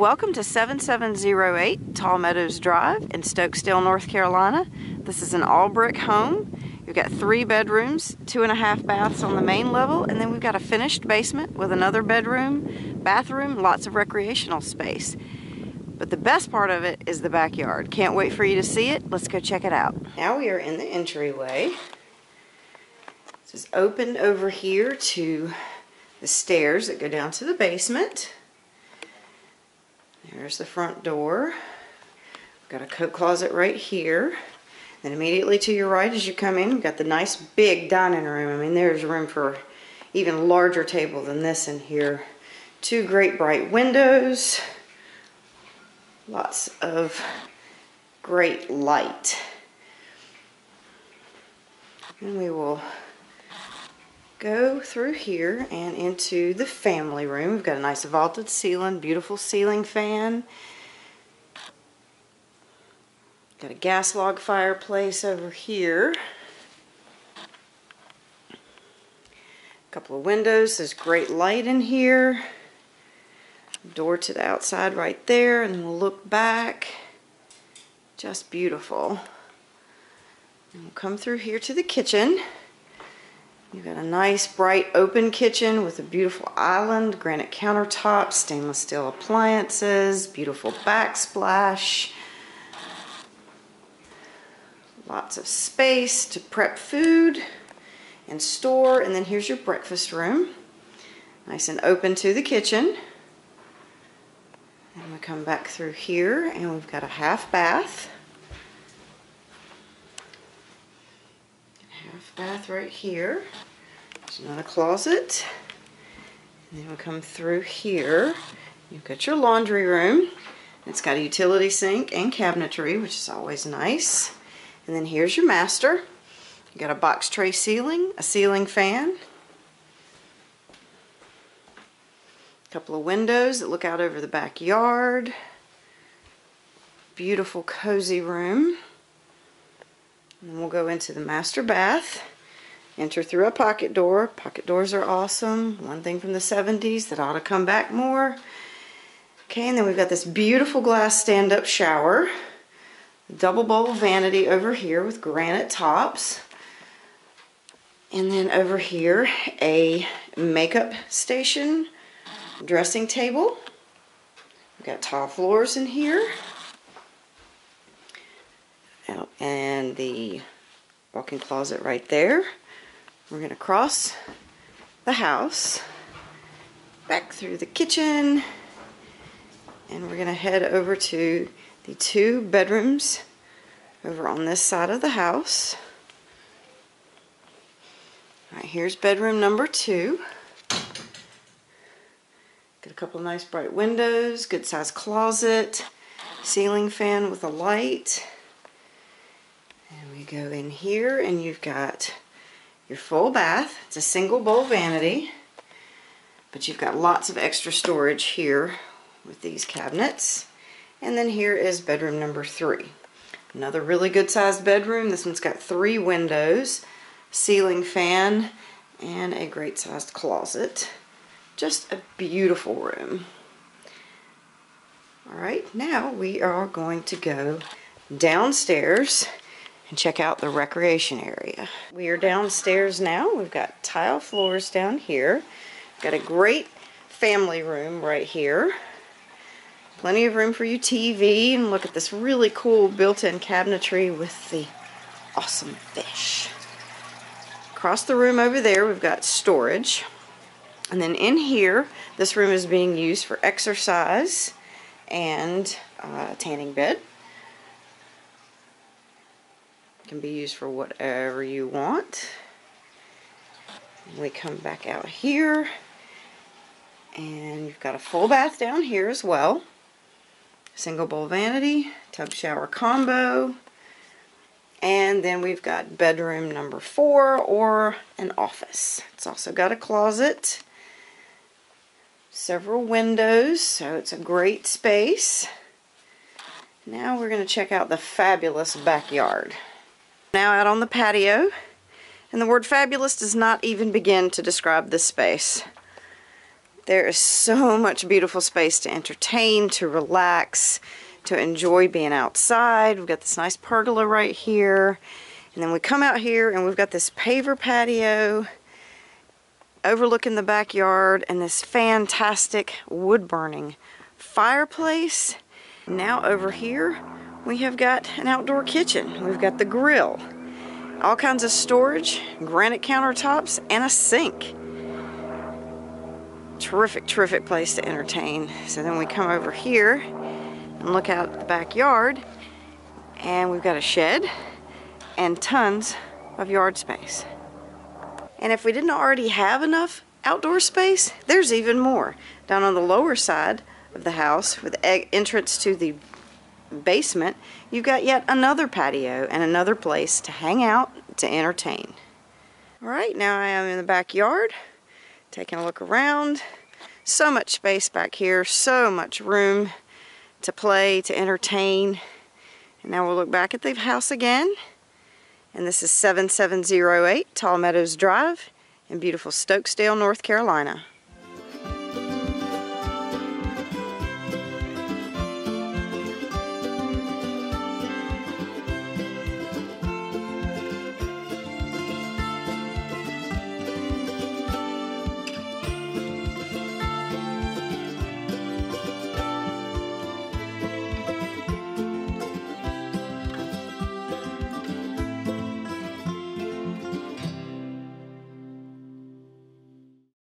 Welcome to 7708 Tall Meadows Drive in Stokesdale, North Carolina. This is an all brick home. We've got three bedrooms, two and a half baths on the main level, and then we've got a finished basement with another bedroom, bathroom, lots of recreational space. But the best part of it is the backyard. Can't wait for you to see it. Let's go check it out. Now we are in the entryway. This is open over here to the stairs that go down to the basement. There's the front door. Got a coat closet right here. Then immediately to your right as you come in, you've got the nice big dining room. I mean, there's room for even larger table than this in here. Two great bright windows. Lots of great light. And we will go through here and into the family room. We've got a nice vaulted ceiling, beautiful ceiling fan. Got a gas log fireplace over here. A couple of windows. There's great light in here. Door to the outside right there, and we'll look back. Just beautiful. And we'll come through here to the kitchen. You've got a nice bright open kitchen with a beautiful island, granite countertops, stainless steel appliances, beautiful backsplash. Lots of space to prep food and store. And then here's your breakfast room. Nice and open to the kitchen. And we come back through here and we've got a half bath. Bath right here. There's another closet. And then we'll come through here. You've got your laundry room. It's got a utility sink and cabinetry, which is always nice. And then here's your master. You got a box tray ceiling, a ceiling fan, a couple of windows that look out over the backyard. Beautiful cozy room. And we'll go into the master bath. Enter through a pocket door. Pocket doors are awesome. One thing from the 70s that ought to come back more. Okay, and then we've got this beautiful glass stand-up shower. Double bowl vanity over here with granite tops. And then over here, a makeup station, dressing table. We've got tile floors in here oh, and the walk-in closet right there. We're going to cross the house, back through the kitchen, and we're going to head over to the two bedrooms over on this side of the house. All right, here's bedroom number two. Got a couple nice bright windows, good sized closet, ceiling fan with a light And we go in here and you've got your full bath. It's a single bowl vanity, but you've got lots of extra storage here with these cabinets. And then here is bedroom number three. Another really good sized bedroom. This one's got three windows, ceiling fan, and a great sized closet. Just a beautiful room. All right, now we are going to go downstairs and check out the recreation area. We are downstairs now. We've got tile floors down here. Got a great family room right here. Plenty of room for your TV and look at this really cool built-in cabinetry with the awesome fish. Across the room over there we've got storage. And then in here, this room is being used for exercise and uh, tanning bed can be used for whatever you want. We come back out here and you've got a full bath down here as well. Single bowl vanity, tub shower combo, and then we've got bedroom number four or an office. It's also got a closet, several windows, so it's a great space. Now we're going to check out the fabulous backyard. Now out on the patio, and the word fabulous does not even begin to describe this space. There is so much beautiful space to entertain, to relax, to enjoy being outside. We've got this nice pergola right here. And then we come out here and we've got this paver patio overlooking the backyard and this fantastic wood burning fireplace. Now over here we have got an outdoor kitchen. We've got the grill, all kinds of storage, granite countertops, and a sink. Terrific, terrific place to entertain. So then we come over here and look out the backyard and we've got a shed and tons of yard space. And if we didn't already have enough outdoor space, there's even more. Down on the lower side of the house with entrance to the basement, you've got yet another patio and another place to hang out, to entertain. All right, now I am in the backyard, taking a look around. So much space back here, so much room to play, to entertain. And now we'll look back at the house again. And this is 7708 Tall Meadows Drive in beautiful Stokesdale, North Carolina.